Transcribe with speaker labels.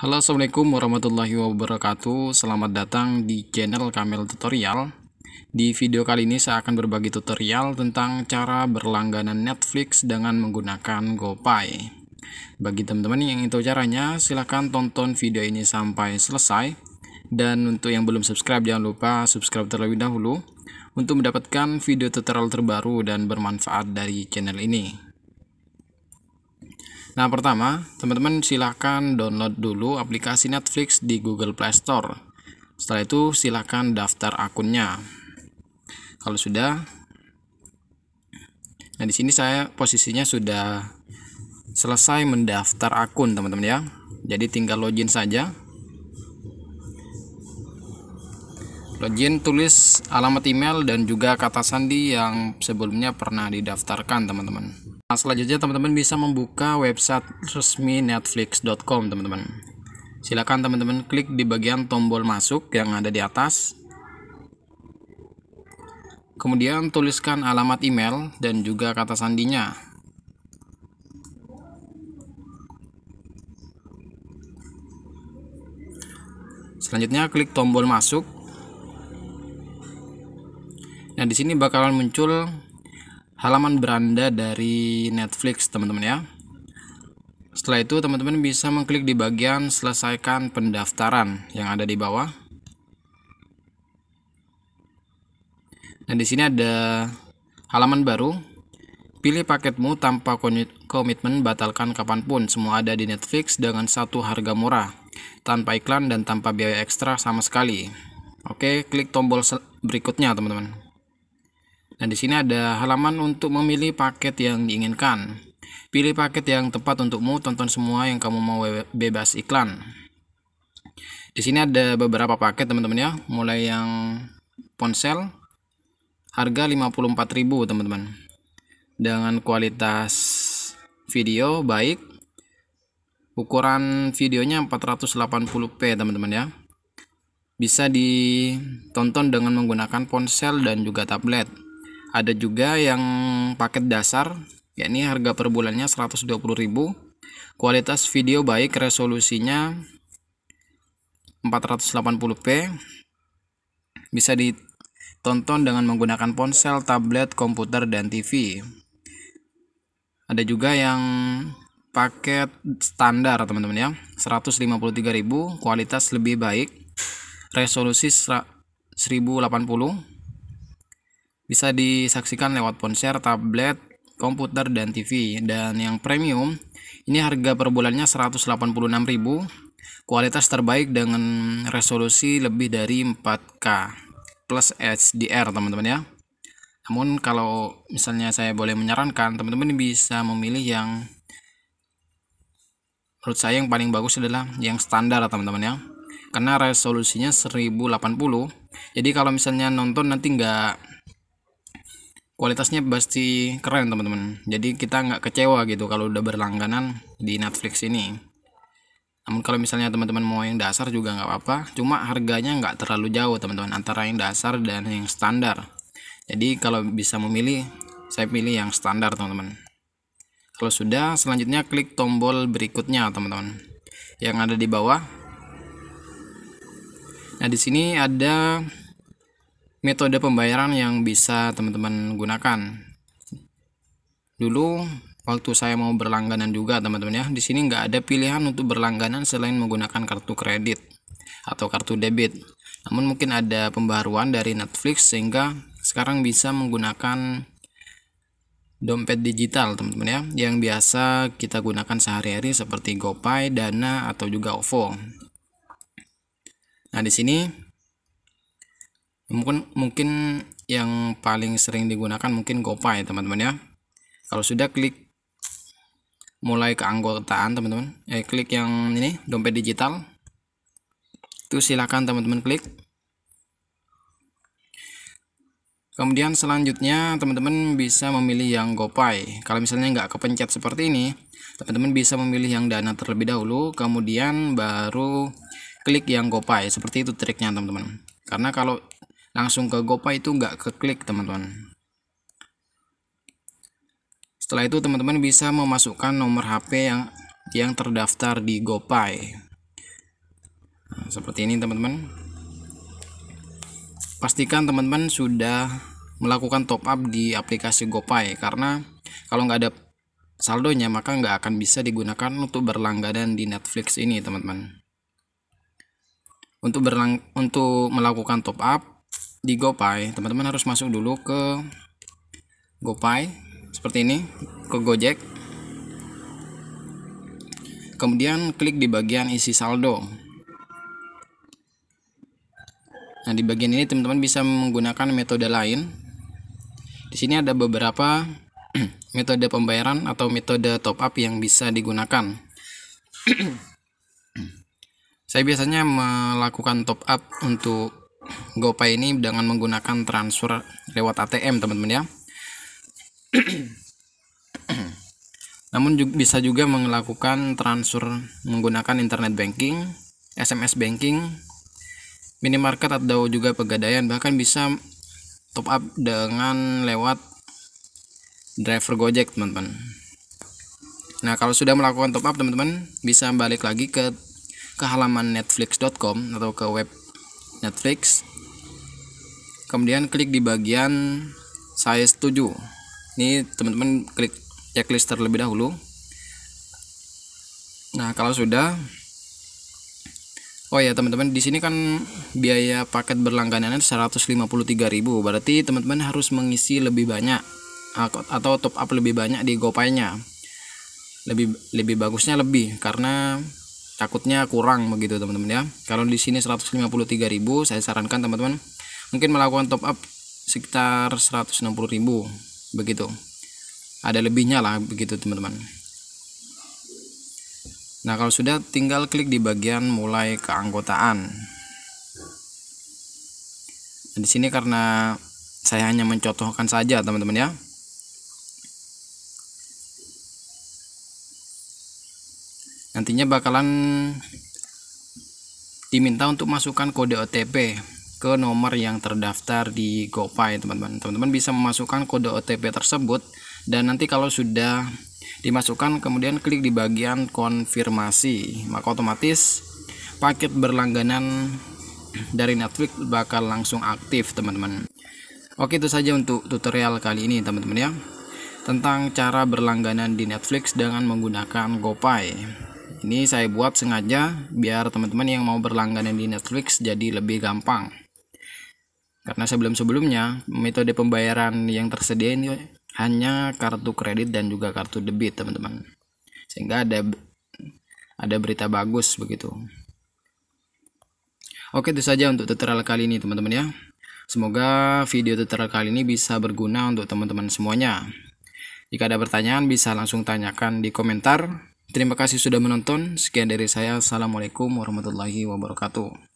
Speaker 1: Halo assalamualaikum warahmatullahi wabarakatuh. Selamat datang di channel Kamel Tutorial. Di video kali ini saya akan berbagi tutorial tentang cara berlangganan Netflix dengan menggunakan GoPay. Bagi teman-teman yang itu caranya silahkan tonton video ini sampai selesai. Dan untuk yang belum subscribe jangan lupa subscribe terlebih dahulu Untuk mendapatkan video tutorial terbaru dan bermanfaat dari channel ini Nah, pertama, teman-teman silahkan download dulu aplikasi Netflix di Google Play Store. Setelah itu, silahkan daftar akunnya. Kalau sudah, nah di sini saya posisinya sudah selesai mendaftar akun, teman-teman ya. Jadi tinggal login saja. Login tulis alamat email dan juga kata sandi yang sebelumnya pernah didaftarkan, teman-teman. Nah, selanjutnya teman-teman bisa membuka website resmi netflix.com teman-teman. Silakan teman-teman klik di bagian tombol masuk yang ada di atas. Kemudian tuliskan alamat email dan juga kata sandinya. Selanjutnya klik tombol masuk. Nah, di sini bakalan muncul halaman beranda dari Netflix teman-teman ya. Setelah itu teman-teman bisa mengklik di bagian selesaikan pendaftaran yang ada di bawah. Dan di sini ada halaman baru. Pilih paketmu tanpa komitmen batalkan kapan pun. Semua ada di Netflix dengan satu harga murah tanpa iklan dan tanpa biaya ekstra sama sekali. Oke klik tombol berikutnya teman-teman Nah, di sini ada halaman untuk memilih paket yang diinginkan. Pilih paket yang tepat untukmu, tonton semua yang kamu mau bebas iklan. Di sini ada beberapa paket teman-teman ya, mulai yang ponsel harga 54.000 teman-teman. Dengan kualitas video baik. Ukuran videonya 480p teman-teman ya. Bisa ditonton dengan menggunakan ponsel dan juga tablet ada juga yang paket dasar yakni harga per bulannya 120.000 kualitas video baik resolusinya 480p bisa ditonton dengan menggunakan ponsel, tablet, komputer, dan TV ada juga yang paket standar teman-teman ya. 153.000 kualitas lebih baik. Resolusi 1080 bisa disaksikan lewat ponsel, tablet, komputer, dan TV. Dan yang premium, ini harga per bulannya 186.000, kualitas terbaik dengan resolusi lebih dari 4K plus HDR, teman-teman ya. Namun kalau misalnya saya boleh menyarankan, teman-teman bisa memilih yang menurut saya yang paling bagus adalah yang standar, teman-teman ya. Karena resolusinya 1080. Jadi kalau misalnya nonton nanti nggak kualitasnya pasti keren teman-teman. Jadi kita nggak kecewa gitu kalau udah berlangganan di Netflix ini. Namun kalau misalnya teman-teman mau yang dasar juga nggak apa-apa. Cuma harganya nggak terlalu jauh teman-teman antara yang dasar dan yang standar. Jadi kalau bisa memilih saya pilih yang standar teman-teman. Kalau sudah selanjutnya klik tombol berikutnya teman-teman. Yang ada di bawah. Nah di sini ada metode pembayaran yang bisa teman-teman gunakan. Dulu waktu saya mau berlangganan juga teman-teman ya, di sini nggak ada pilihan untuk berlangganan selain menggunakan kartu kredit atau kartu debit. Namun mungkin ada pembaruan dari Netflix sehingga sekarang bisa menggunakan dompet digital teman-teman ya yang biasa kita gunakan sehari-hari seperti GoPay, Dana atau juga OVO. Nah, di sini mungkin mungkin yang paling sering digunakan mungkin GoPay teman-teman ya. Kalau sudah klik mulai keanggotaan teman-teman. Eh klik yang ini dompet digital. Itu silakan teman-teman klik. Kemudian selanjutnya teman-teman bisa memilih yang GoPay. Kalau misalnya nggak kepencet seperti ini teman-teman bisa memilih yang dana terlebih dahulu kemudian baru klik yang GoPay. Seperti itu triknya teman-teman. Karena kalau langsung ke GoPay itu nggak keklik teman-teman setelah itu teman-teman bisa memasukkan nomor HP yang yang terdaftar di GoPay Nah, seperti ini teman-teman. Pastikan teman-teman sudah melakukan top up di aplikasi GoPay karena kalau nggak ada saldonya maka nggak akan bisa digunakan untuk berlangganan di Netflix ini teman-teman. Untuk berlang untuk melakukan top up di GoPay, teman-teman harus masuk dulu ke GoPay seperti ini, ke Gojek. Kemudian klik di bagian isi saldo. Nah, di bagian ini teman-teman bisa menggunakan metode lain. Di sini ada beberapa metode pembayaran atau metode top up yang bisa digunakan. Saya biasanya melakukan top up untuk GoPay ini dengan menggunakan transfer lewat ATM, teman-teman ya. Namun juga, bisa juga melakukan transfer menggunakan internet banking, SMS banking, minimarket atau juga pegadaian bahkan bisa top up dengan lewat driver Gojek teman-teman nah kalau sudah melakukan top up teman-teman bisa balik lagi ke ke halaman netflix.com atau ke web Netflix. Kemudian klik di bagian saya setuju. Ini teman-teman klik checklist terlebih dahulu. Nah kalau sudah. Oh ya teman-teman di sini kan biaya paket berlangganan 153.000 berarti teman-teman harus mengisi lebih banyak atau top up lebih banyak di GoPay-nya. Lebih lebih bagusnya lebih karena takutnya kurang begitu teman-teman ya. Kalau di sini 153.000 saya sarankan teman-teman mungkin melakukan top up sekitar 160.000 begitu. Ada lebihnya lah begitu teman-teman. Nah, kalau sudah tinggal klik di bagian mulai keanggotaan. Nah, di sini karena saya hanya mencontohkan saja, teman-teman ya. Nantinya bakalan diminta untuk masukkan kode OTP ke nomor yang terdaftar di GoPay, teman-teman. Teman-teman bisa memasukkan kode OTP tersebut dan nanti kalau sudah dimasukkan kemudian klik di bagian konfirmasi maka otomatis paket berlangganan dari Netflix bakal langsung aktif teman-teman oke itu saja untuk tutorial kali ini teman-teman ya tentang cara berlangganan di Netflix dengan menggunakan GoPay ini saya buat sengaja biar teman-teman yang mau berlangganan di Netflix jadi lebih gampang. Karena sebelum-sebelumnya metode pembayaran yang tersedia ini hanya kartu kredit dan juga kartu debit teman-teman. Sehingga ada ada berita bagus begitu. Oke itu saja untuk tutorial kali ini teman-teman ya. Semoga video tutorial kali ini bisa berguna untuk teman-teman semuanya. Jika ada pertanyaan bisa langsung tanyakan di komentar terima kasih sudah menonton. Sekian dari saya. Assalamualaikum warahmatullahi wabarakatuh